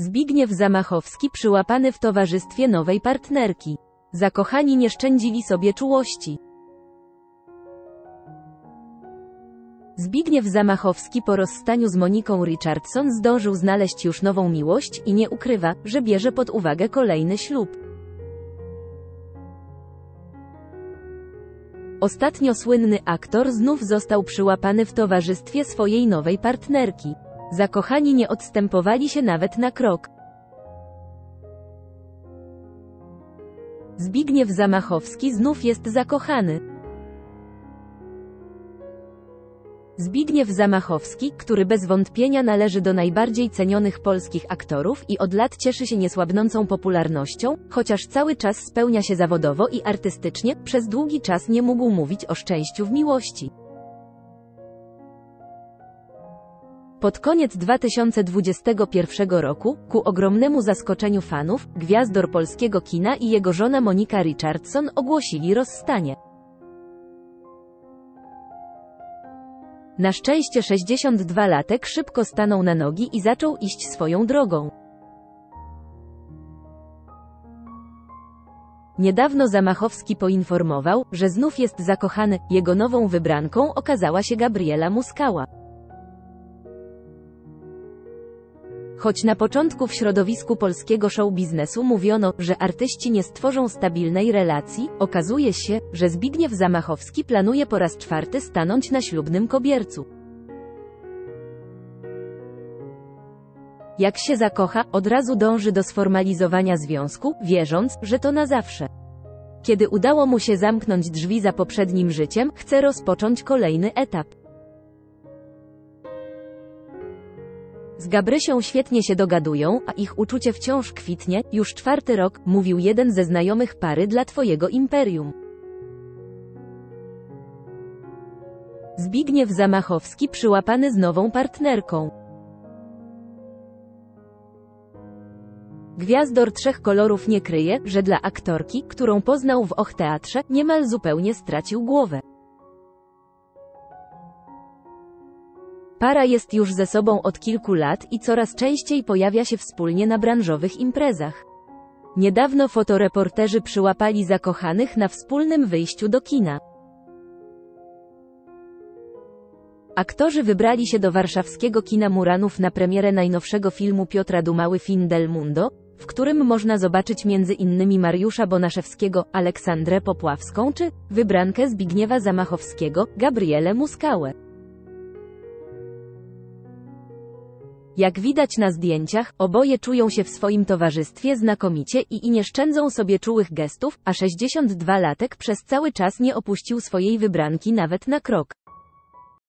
Zbigniew Zamachowski przyłapany w towarzystwie nowej partnerki. Zakochani nie szczędzili sobie czułości. Zbigniew Zamachowski po rozstaniu z Moniką Richardson zdążył znaleźć już nową miłość i nie ukrywa, że bierze pod uwagę kolejny ślub. Ostatnio słynny aktor znów został przyłapany w towarzystwie swojej nowej partnerki. Zakochani nie odstępowali się nawet na krok. Zbigniew Zamachowski znów jest zakochany. Zbigniew Zamachowski, który bez wątpienia należy do najbardziej cenionych polskich aktorów i od lat cieszy się niesłabnącą popularnością, chociaż cały czas spełnia się zawodowo i artystycznie, przez długi czas nie mógł mówić o szczęściu w miłości. Pod koniec 2021 roku, ku ogromnemu zaskoczeniu fanów, gwiazdor polskiego kina i jego żona Monika Richardson ogłosili rozstanie. Na szczęście 62-latek szybko stanął na nogi i zaczął iść swoją drogą. Niedawno Zamachowski poinformował, że znów jest zakochany, jego nową wybranką okazała się Gabriela Muskała. Choć na początku w środowisku polskiego show biznesu mówiono, że artyści nie stworzą stabilnej relacji, okazuje się, że Zbigniew Zamachowski planuje po raz czwarty stanąć na ślubnym kobiercu. Jak się zakocha, od razu dąży do sformalizowania związku, wierząc, że to na zawsze. Kiedy udało mu się zamknąć drzwi za poprzednim życiem, chce rozpocząć kolejny etap. Z Gabrysią świetnie się dogadują, a ich uczucie wciąż kwitnie, już czwarty rok, mówił jeden ze znajomych pary dla twojego imperium. Zbigniew Zamachowski przyłapany z nową partnerką. Gwiazdor trzech kolorów nie kryje, że dla aktorki, którą poznał w Och Teatrze, niemal zupełnie stracił głowę. Para jest już ze sobą od kilku lat i coraz częściej pojawia się wspólnie na branżowych imprezach. Niedawno fotoreporterzy przyłapali zakochanych na wspólnym wyjściu do kina. Aktorzy wybrali się do warszawskiego kina Muranów na premierę najnowszego filmu Piotra Dumały Fin del Mundo, w którym można zobaczyć innymi Mariusza Bonaszewskiego, Aleksandrę Popławską czy wybrankę Zbigniewa Zamachowskiego, Gabrielę Muskałę. Jak widać na zdjęciach, oboje czują się w swoim towarzystwie znakomicie i, i nie szczędzą sobie czułych gestów, a 62-latek przez cały czas nie opuścił swojej wybranki nawet na krok.